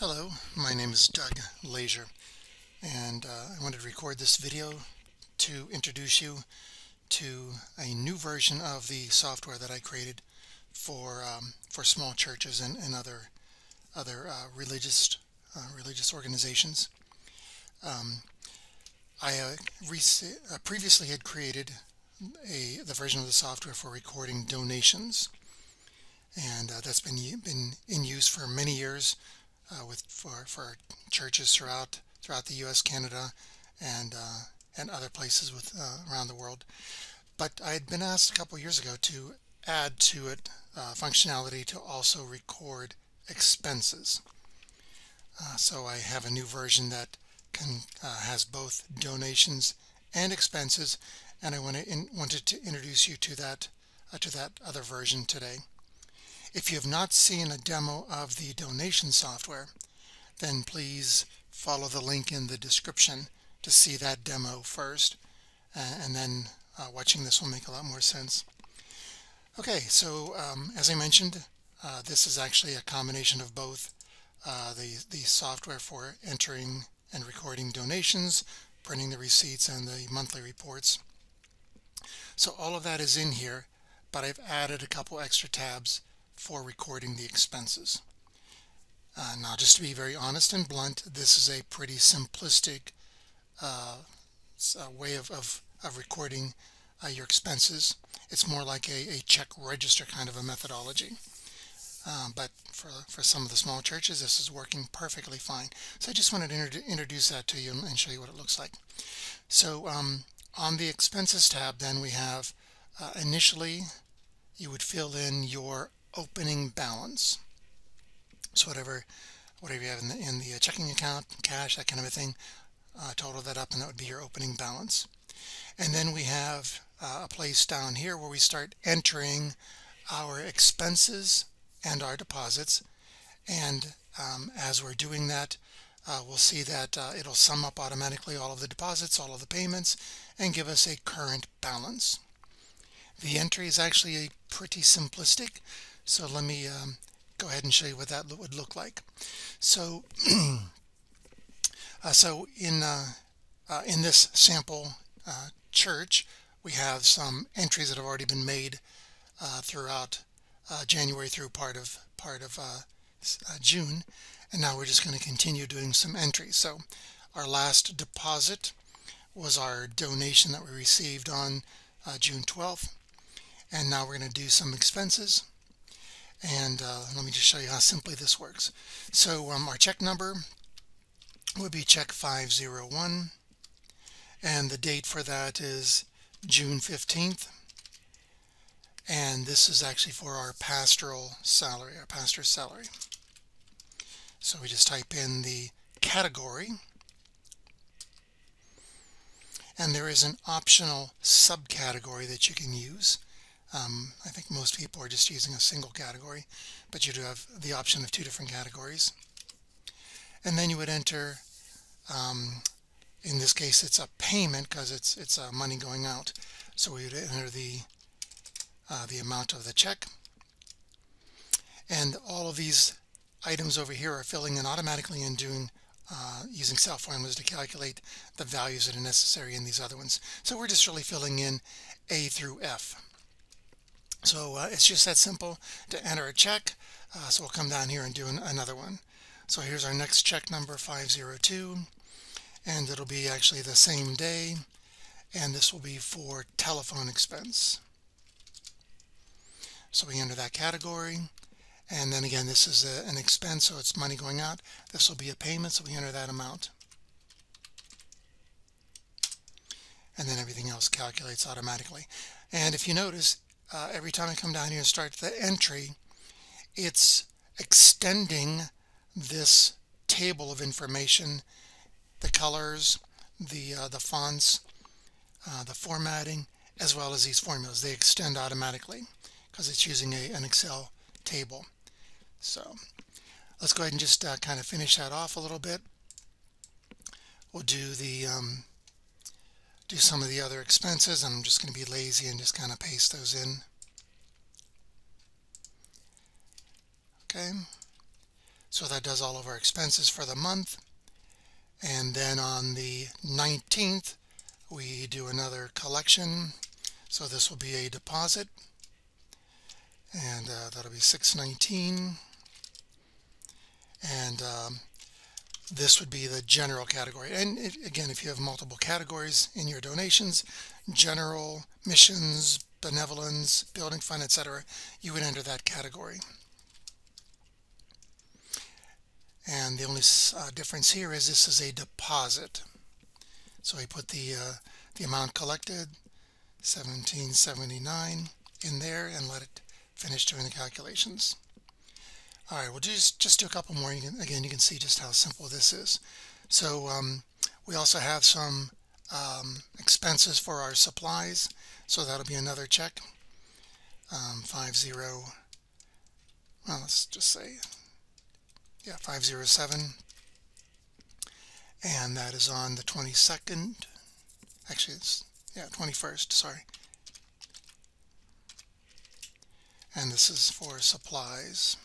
Hello, my name is Doug Leasure and uh, I wanted to record this video to introduce you to a new version of the software that I created for um, for small churches and, and other other uh, religious uh, religious organizations. Um, I uh, uh, previously had created a the version of the software for recording donations and uh, that's been been in use for many years uh, with for for churches throughout throughout the U.S., Canada, and uh, and other places with uh, around the world. But I had been asked a couple years ago to add to it uh, functionality to also record expenses. Uh, so I have a new version that can uh, has both donations and expenses, and I want to wanted to introduce you to that to that other version today. If you have not seen a demo of the donation software, then please follow the link in the description to see that demo first, and then uh, watching this will make a lot more sense. Okay, so um, as I mentioned, uh, this is actually a combination of both uh, the, the software for entering and recording donations, printing the receipts, and the monthly reports. So all of that is in here, but I've added a couple extra tabs for recording the expenses. Uh, now, just to be very honest and blunt, this is a pretty simplistic uh, way of, of, of recording uh, your expenses. It's more like a, a check register kind of a methodology. Uh, but for, for some of the small churches, this is working perfectly fine. So I just wanted to introduce that to you and show you what it looks like. So um, on the expenses tab, then we have uh, initially you would fill in your opening balance. So whatever whatever you have in the, in the uh, checking account, cash, that kind of a thing, uh, total that up and that would be your opening balance. And then we have uh, a place down here where we start entering our expenses and our deposits. And um, as we're doing that, uh, we'll see that uh, it'll sum up automatically all of the deposits, all of the payments, and give us a current balance. The entry is actually pretty simplistic. So let me um, go ahead and show you what that would look like. So, uh, so in uh, uh, in this sample uh, church, we have some entries that have already been made uh, throughout uh, January through part of part of June, and now we're just going to continue doing some entries. So, our last deposit was our donation that we received on June 12th, and now we're going to do some expenses and uh, let me just show you how simply this works. So um, our check number would be check 501 and the date for that is June 15th and this is actually for our pastoral salary, our pastor's salary. So we just type in the category and there is an optional subcategory that you can use um, I think most people are just using a single category, but you do have the option of two different categories. And then you would enter, um, in this case it's a payment because it's it's uh, money going out. So we would enter the uh, the amount of the check. And all of these items over here are filling in automatically and doing uh, using cell formulas to calculate the values that are necessary in these other ones. So we're just really filling in A through F. So uh, it's just that simple to enter a check. Uh, so we'll come down here and do an, another one. So here's our next check number 502 and it'll be actually the same day and this will be for telephone expense. So we enter that category and then again this is a, an expense so it's money going out. This will be a payment so we enter that amount. And then everything else calculates automatically. And if you notice uh, every time I come down here and start the entry, it's extending this table of information, the colors, the, uh, the fonts, uh, the formatting, as well as these formulas. They extend automatically because it's using a, an Excel table. So let's go ahead and just uh, kind of finish that off a little bit. We'll do the um, do some of the other expenses. And I'm just going to be lazy and just kind of paste those in. Okay. so that does all of our expenses for the month and then on the 19th we do another collection so this will be a deposit and uh, that'll be 619 and um, this would be the general category. And again if you have multiple categories in your donations general missions benevolence building fund etc you would enter that category. And the only uh, difference here is this is a deposit. So I put the uh, the amount collected 1779 in there and let it finish doing the calculations all right we'll just just do a couple more you can, again you can see just how simple this is. So um, we also have some um, expenses for our supplies so that'll be another check. Um, 50 well let's just say yeah 507 and that is on the 22nd actually it's yeah 21st sorry. And this is for supplies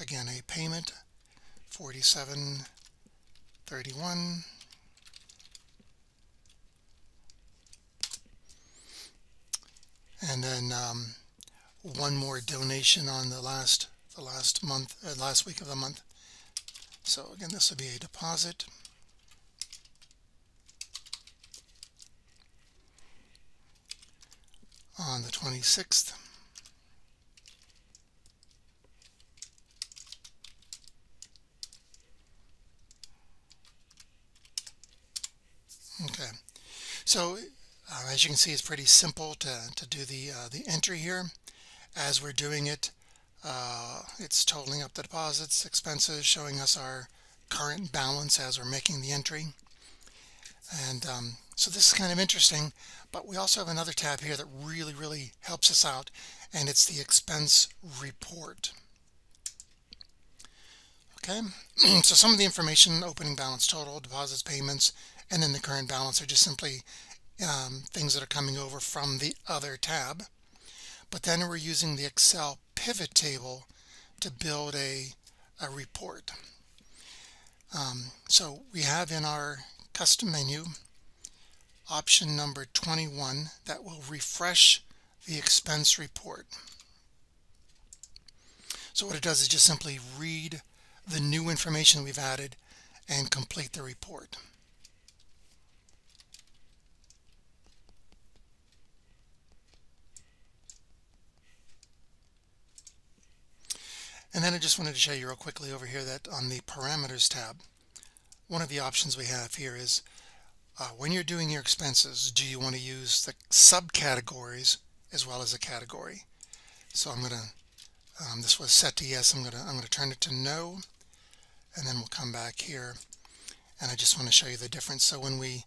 again a payment 4731 and then um, one more donation on the last the last month uh, last week of the month. So again this will be a deposit. On the 26th okay. So uh, as you can see it's pretty simple to, to do the uh, the entry here. As we're doing it uh, it's totaling up the deposits expenses showing us our current balance as we're making the entry. And um, so this is kind of interesting but we also have another tab here that really really helps us out and it's the expense report. Okay. So some of the information opening balance total deposits payments and then the current balance are just simply um, things that are coming over from the other tab. But then we're using the Excel pivot table to build a, a report. Um, so we have in our custom menu option number 21 that will refresh the expense report. So what it does is just simply read the new information we've added and complete the report And then I just wanted to show you real quickly over here that on the parameters tab, one of the options we have here is uh, when you're doing your expenses, do you want to use the subcategories as well as a category? So I'm going to, um, this was set to yes, I'm going to, I'm going to turn it to no, and then we'll come back here. And I just want to show you the difference. So when we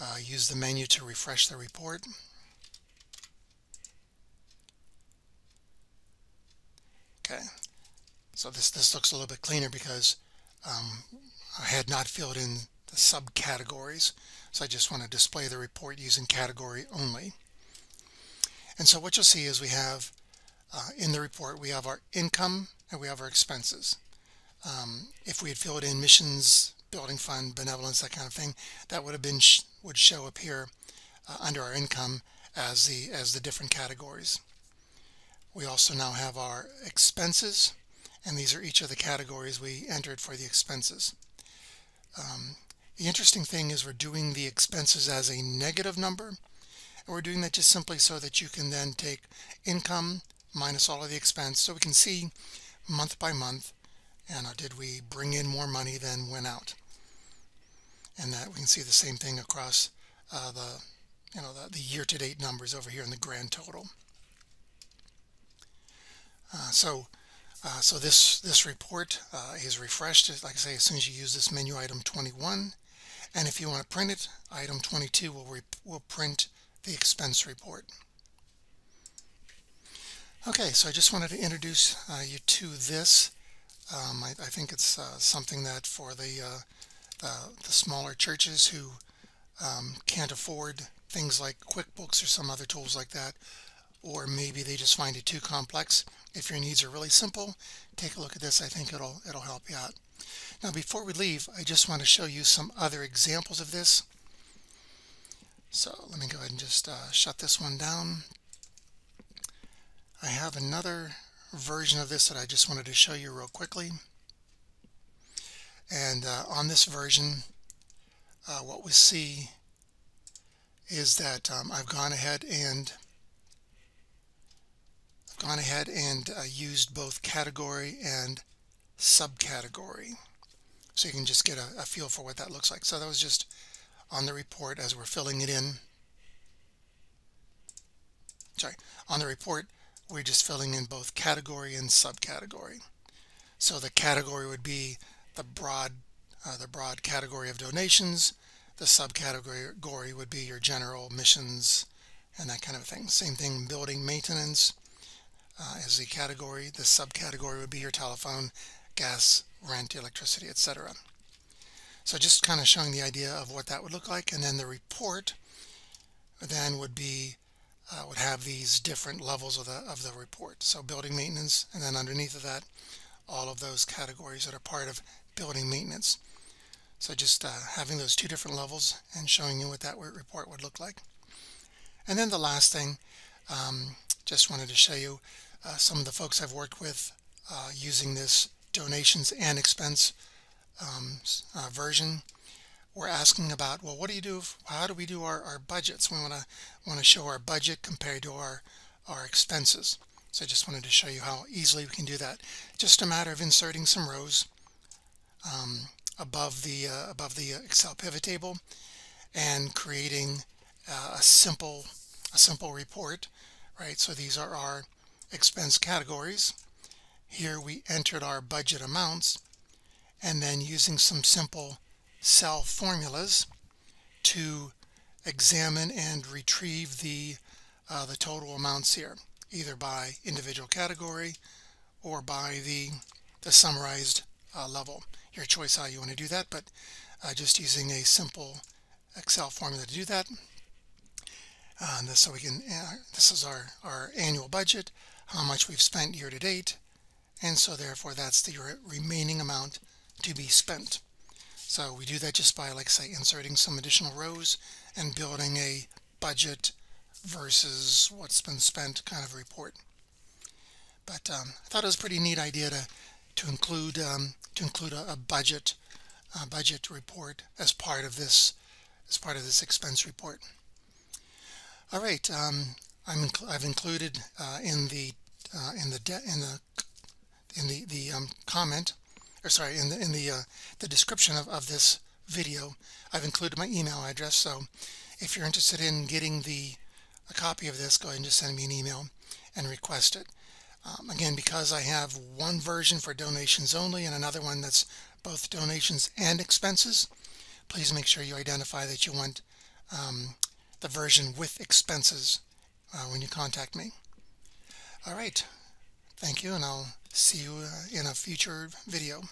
uh, use the menu to refresh the report, okay, so this, this looks a little bit cleaner because um, I had not filled in the subcategories. So I just want to display the report using category only. And so what you'll see is we have uh, in the report, we have our income and we have our expenses. Um, if we had filled in missions, building fund, benevolence, that kind of thing, that would have been sh would show up here uh, under our income as the as the different categories. We also now have our expenses and these are each of the categories we entered for the expenses. Um, the interesting thing is we're doing the expenses as a negative number and we're doing that just simply so that you can then take income minus all of the expense so we can see month by month and uh, did we bring in more money than went out and that we can see the same thing across uh, the you know the, the year-to-date numbers over here in the grand total uh, so uh, so this this report uh, is refreshed. Like I say as soon as you use this menu item 21 and if you want to print it item 22 will, will print the expense report. Okay so I just wanted to introduce uh, you to this. Um, I, I, think it's uh, something that for the, uh, the smaller churches who um, can't afford things like QuickBooks or some other tools like that or maybe they just find it too complex. If your needs are really simple, take a look at this. I think it'll it'll help you out. Now before we leave, I just want to show you some other examples of this. So let me go ahead and just uh, shut this one down. I have another version of this that I just wanted to show you real quickly. And uh, on this version, uh, what we see is that um, I've gone ahead and gone ahead and uh, used both category and subcategory. So you can just get a, a feel for what that looks like. So that was just on the report as we're filling it in. Sorry on the report we're just filling in both category and subcategory. So the category would be the broad uh, the broad category of donations. The subcategory would be your general missions and that kind of thing. Same thing building maintenance uh, as the category the subcategory would be your telephone gas rent electricity etc so just kind of showing the idea of what that would look like and then the report then would be uh, would have these different levels of the of the report. So building maintenance and then underneath of that all of those categories that are part of building maintenance. So just uh, having those two different levels and showing you what that report would look like. And then the last thing um, just wanted to show you uh, some of the folks I've worked with uh, using this donations and expense um, uh, version. We're asking about well what do you do if, how do we do our, our budgets? We want to want to show our budget compared to our our expenses. So I just wanted to show you how easily we can do that. Just a matter of inserting some rows um, above the uh, above the Excel pivot table and creating uh, a simple a simple report right? So these are our expense categories. Here we entered our budget amounts and then using some simple cell formulas to examine and retrieve the uh, the total amounts here either by individual category or by the the summarized uh, level. Your choice how you want to do that but uh, just using a simple Excel formula to do that uh, this, so we can uh, this is our our annual budget how much we've spent year to date and so therefore that's the remaining amount to be spent. So we do that just by like say inserting some additional rows and building a budget versus what's been spent kind of report. But um, I thought it was a pretty neat idea to to include um, to include a, a budget a budget report as part of this as part of this expense report all right um, I'm I've included uh, in the uh, in the in the in the the um, comment or sorry in the in the uh, the description of, of this video I've included my email address. So if you're interested in getting the a copy of this go ahead and just send me an email and request it. Um, again because I have one version for donations only and another one that's both donations and expenses please make sure you identify that you want um, the version with expenses uh, when you contact me. All right. Thank you and I'll see you uh, in a future video